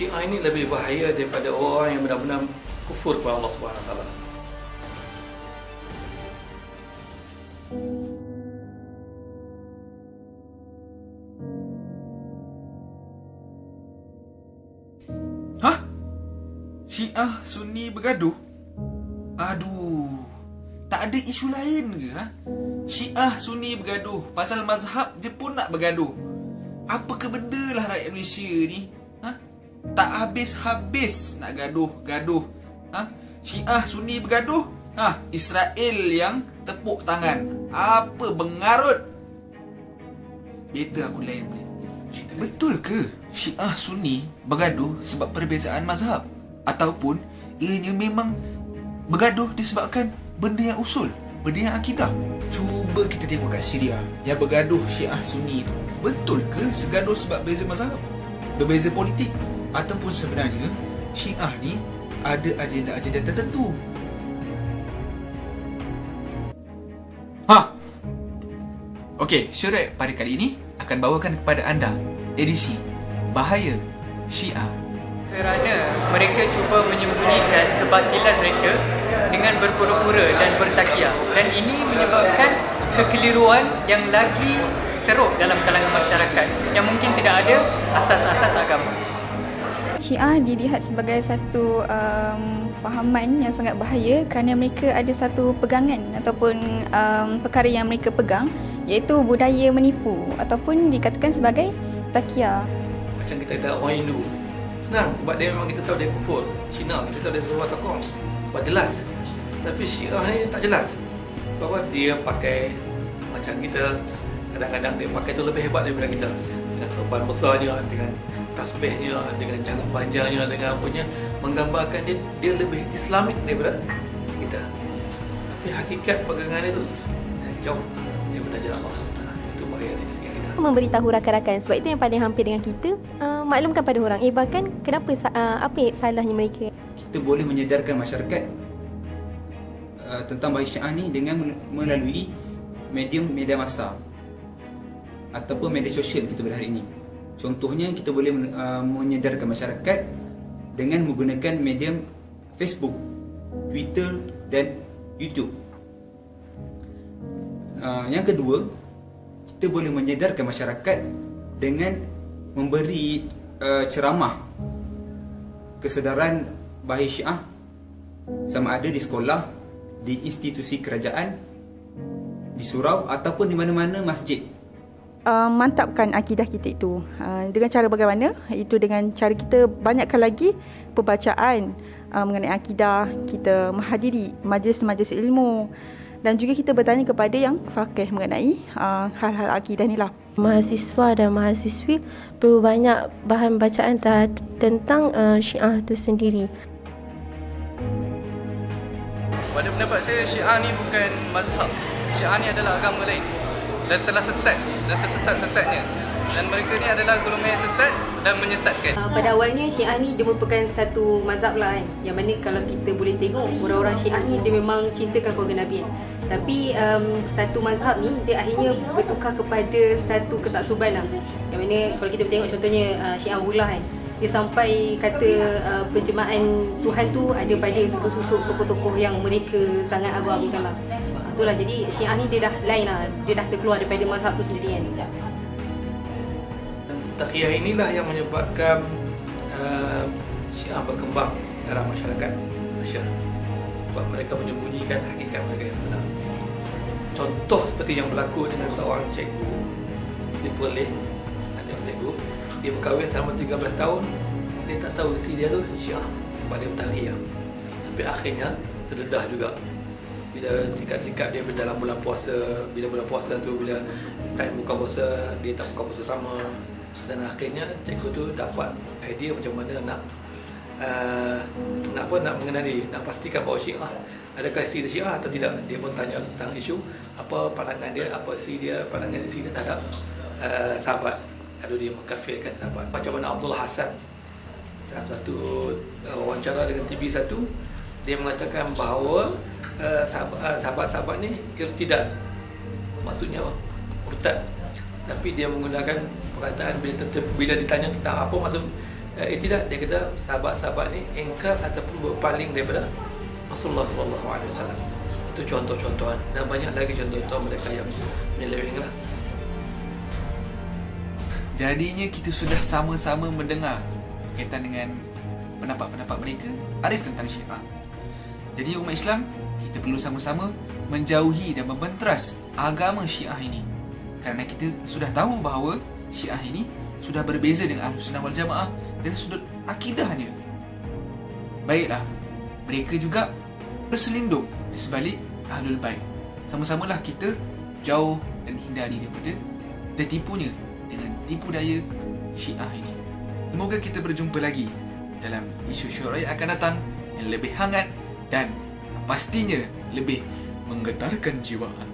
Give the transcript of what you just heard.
Syiah ini lebih bahaya daripada orang yang benar-benar kufur kepada Allah Subhanahu Wa Taala. Hah? Syiah Sunni bergaduh? Aduh. Tak ada isu lain ke ha? Syiah Sunni bergaduh pasal mazhab je pun nak bergaduh. Apa ke benda lah rakyat Malaysia ni? Tak habis-habis nak gaduh-gaduh. Ha? Syiah Sunni bergaduh? Ha, Israel yang tepuk tangan. Apa bengarut? Better aku lain cerita. Betul ke Syiah Sunni bergaduh sebab perbezaan mazhab? Ataupun ianya memang bergaduh disebabkan benda yang usul, benda yang akidah? Cuba kita tengok kat Syria yang bergaduh Syiah Sunni tu. Betul ke segaduh sebab beza mazhab? Berbeza politik? Ataupun sebenarnya Syiah ni ada agenda-agenda tertentu? Ha! Okey, Syurek pada kali ini akan bawakan kepada anda edisi Bahaya Syiah. Kerana mereka cuba menyembunyikan kebatilan mereka dengan berpura-pura dan bertakiah dan ini menyebabkan kekeliruan yang lagi teruk dalam kalangan masyarakat yang mungkin tidak ada asas-asas agama. Syiah dilihat sebagai satu um, fahaman yang sangat bahaya kerana mereka ada satu pegangan ataupun um, perkara yang mereka pegang iaitu budaya menipu ataupun dikatakan sebagai takia. Macam kita kata orang Hindu. Senang sebab dia memang kita tahu dia kufur. Cina kita tahu dia sebuah sokong. Sebab jelas. Tapi Syiah ni tak jelas. Sebab dia pakai macam kita kadang-kadang dia pakai tu lebih hebat daripada kita. Dengan serban besarnya, dengan tasbihnya, dengan jalan panjangnya, dengan punya menggambarkan dia dia lebih Islamik daripada kita. Tapi hakikat pegangan dia tu jauh daripada jalan Allah. Itu bahaya dari segi akidah. memberitahu rakan-rakan sebab itu yang paling hampir dengan kita uh, maklumkan pada orang eh bahkan kenapa uh, apa salahnya mereka Kita boleh menyedarkan masyarakat uh, tentang bahaya Syiah ni dengan melalui medium media massa ataupun media sosial kita pada hari ini. Contohnya kita boleh uh, menyedarkan masyarakat dengan menggunakan medium Facebook, Twitter dan YouTube. Uh, yang kedua, kita boleh menyedarkan masyarakat dengan memberi uh, ceramah kesedaran bahaya Syiah sama ada di sekolah, di institusi kerajaan, di surau ataupun di mana-mana masjid. Uh, mantapkan akidah kita itu. Uh, dengan cara bagaimana? Itu dengan cara kita banyakkan lagi pembacaan uh, mengenai akidah, kita menghadiri majlis-majlis ilmu dan juga kita bertanya kepada yang fakih mengenai uh, hal-hal akidah ni lah. mahasiswa dan mahasiswi perlu banyak bahan bacaan terhad- tentang uh, Syiah itu sendiri. Pada pendapat saya Syiah ni bukan mazhab. Syiah ni adalah agama lain dan telah sesat. Dan sesat-sesatnya. Dan mereka ni adalah golongan yang sesat dan menyesatkan. Uh, pada awalnya Syiah ni dia merupakan satu mazhab lah kan Yang mana kalau kita boleh tengok orang-orang Syiah ni dia memang cintakan keluarga Nabi kan Tapi um, satu mazhab ni dia akhirnya bertukar kepada satu ketaksuban lah. Yang mana kalau kita tengok contohnya uh, Syiah Wullah kan dia sampai kata uh, penjemahan Tuhan tu ada pada susuk-susuk tokoh-tokoh yang mereka sangat agung-agungkan lah. Uh, itulah jadi Syiah ni dia dah lain lah. Dia dah terkeluar daripada mazhab tu sendiri kan. Taqiyah inilah yang menyebabkan uh, Syiah berkembang dalam masyarakat Malaysia. Sebab mereka menyembunyikan hakikat mereka yang sebenar. Contoh seperti yang berlaku dengan seorang cikgu di Perlis, ada cikgu, dia berkahwin selama 13 tahun, dia tak tahu isteri dia tu Syiah sebab dia bertaqiyah. Tapi akhirnya terdedah juga. Bila sikap-sikap dia dalam bulan puasa, bila bulan puasa tu, bila time buka puasa, dia tak buka puasa sama, dan akhirnya cikgu tu dapat idea macam mana nak uh, nak apa nak mengenali nak pastikan bahawa Syiah adakah isteri dia Syiah atau tidak. Dia pun tanya tentang isu apa pandangan dia apa isteri dia pandangan isteri dia terhadap uh, sahabat lalu dia mengkafirkan sahabat macam mana Abdul Hasan dalam satu uh, wawancara dengan TV1 dia mengatakan bahawa uh, uh, sahabat-sahabat ni irtidad maksudnya murtad tapi dia menggunakan perkataan bila, bila ditanya tentang apa maksud Eh, tidak dia kata sahabat-sahabat ni engkar ataupun berpaling daripada Rasulullah sallallahu alaihi wasallam. Itu contoh-contohan dan banyak lagi contoh-contoh mereka yang menyeleweng lah. Jadinya kita sudah sama-sama mendengar berkaitan dengan pendapat-pendapat mereka arif tentang syiah. Jadi umat Islam, kita perlu sama-sama menjauhi dan membenteras agama syiah ini. Kerana kita sudah tahu bahawa syiah ini sudah berbeza dengan Ahlus Sunnah wal Jamaah dari sudut akidahnya. Baiklah, mereka juga berselindung di sebalik Ahlul Bait. Sama-samalah kita jauh dan hindari daripada tertipunya dengan tipu daya Syiah ini. Semoga kita berjumpa lagi dalam isu syurai akan datang yang lebih hangat dan pastinya lebih menggetarkan jiwa anda.